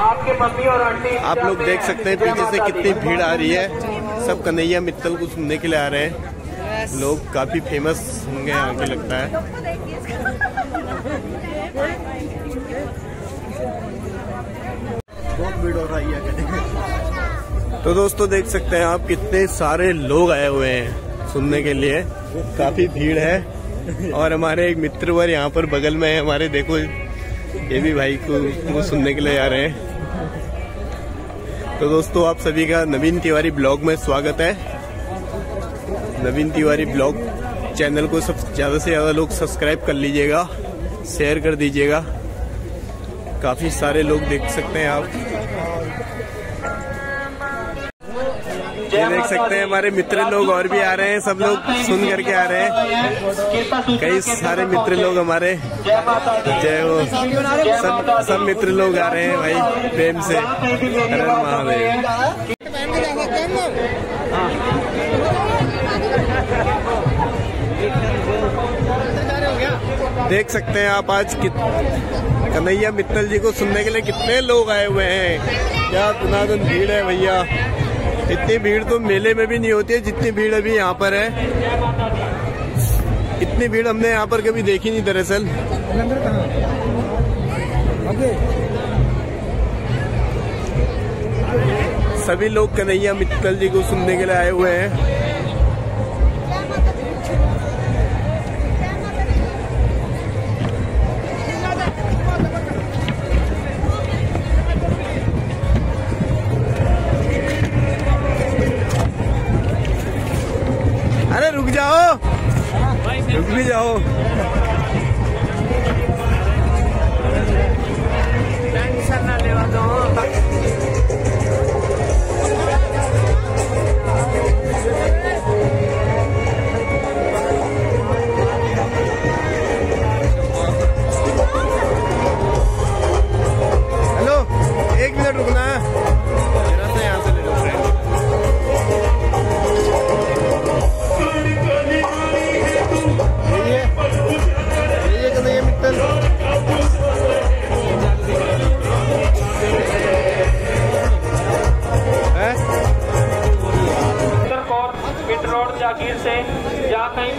आपके मम्मी और आंटी आप लोग देख सकते हैं पीछे से कितनी भीड़ आ रही है। सब कन्हैया मित्तल को सुनने के लिए आ रहे हैं। लोग काफ़ी फ़ेमस होंगे यहाँ के लगता है। बहुत भीड़ हो रही है तो दोस्तों देख सकते हैं आप कितने सारे लोग आए हुए हैं सुनने के लिए। काफ़ी भीड़ है। और हमारे एक मित्र वर यहाँ पर बगल में है। हमारे देखो ये भी भाई को, को सुनने के लिए आ रहे हैं। तो दोस्तों, आप सभी का नवीन तिवारी ब्लॉग में स्वागत है। नवीन तिवारी ब्लॉग चैनल को सब, ज़्यादा से ज़्यादा लोग सब्सक्राइब कर लीजिएगा, शेयर कर दीजिएगा। काफ़ी सारे लोग देख सकते हैं आप। ये देख सकते हैं हमारे मित्र लोग और भी आ रहे हैं सब लोग सुन करके आ रहे हैं। कई सारे मित्र लोग हमारे। जय हो। सब सब मित्र लोग आ रहे हैं भाई प्रेम से। हर महादेव। देख सकते हैं आप आज कित कन्हैया मित्तल जी को सुनने के लिए कितने लोग आए हुए हैं। क्या गुनागन भीड़ है भैया। इतनी भीड़ तो मेले में भी नहीं होती है, जितनी भीड़ अभी यहाँ पर है। इतनी भीड़ हमने यहाँ पर कभी देखी नहीं दरअसल। सभी लोग कन्हैया मित्तल जी को सुनने के लिए आए हुए हैं। रुक भी जाओ। हेलो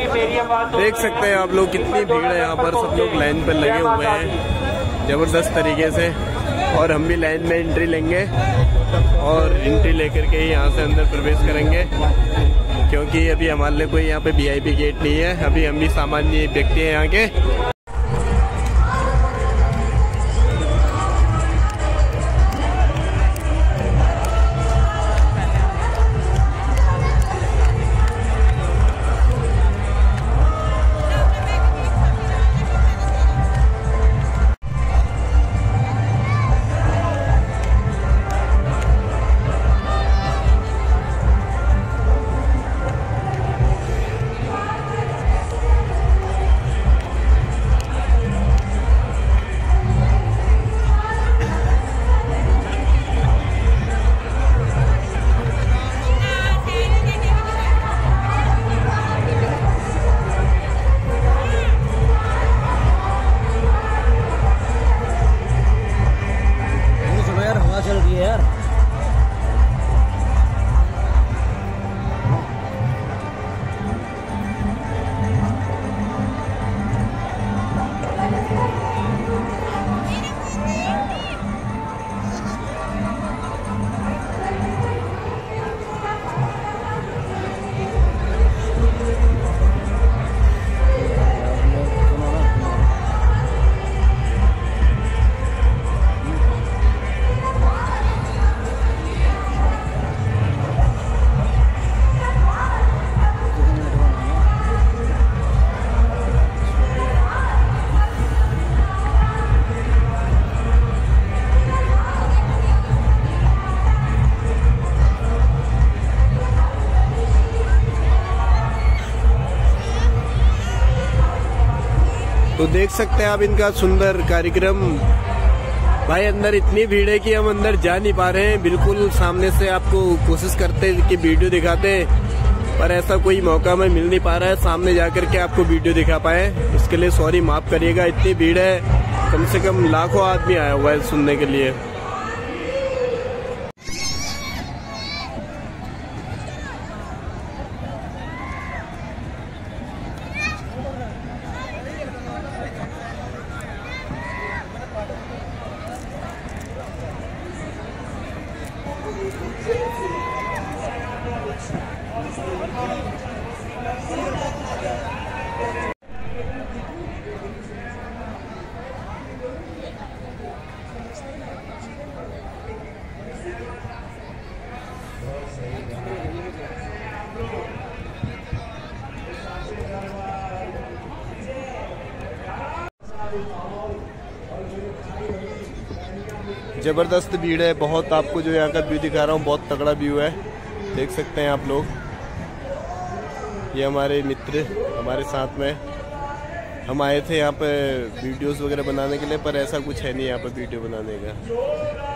देख सकते हैं आप लोग कितनी भीड़ है यहाँ पर। सब लोग लाइन पर लगे हुए हैं ज़बरदस्त तरीके से। और हम भी लाइन में एंट्री लेंगे और एंट्री लेकर के ही यहाँ से अंदर प्रवेश करेंगे। क्योंकि अभी हमारे लिए कोई यहाँ पे वीआईपी गेट नहीं है। अभी हम भी सामान्य व्यक्ति हैं यहाँ के। yeah. देख सकते हैं आप इनका सुंदर कार्यक्रम। भाई, अंदर इतनी भीड़ है कि हम अंदर जा नहीं पा रहे हैं। बिल्कुल सामने से आपको कोशिश करते हैं कि वीडियो दिखाते हैं, पर ऐसा कोई मौका में मिल नहीं पा रहा है। सामने जाकर के आपको वीडियो दिखा पाए। इसके लिए सॉरी, माफ़ करिएगा, इतनी भीड़ है। कम से कम लाखों आदमी आया हुआ है सुनने के लिए। Thank you. ज़बरदस्त भीड़ है, बहुत आपको जो यहाँ का व्यू दिखा रहा हूँ, बहुत तगड़ा व्यू है। देख सकते हैं आप लोग। ये हमारे मित्र, हमारे साथ में। हम आए थे यहाँ पर वीडियोस वगैरह बनाने के लिए, पर ऐसा कुछ है नहीं यहाँ पर वीडियो बनाने का।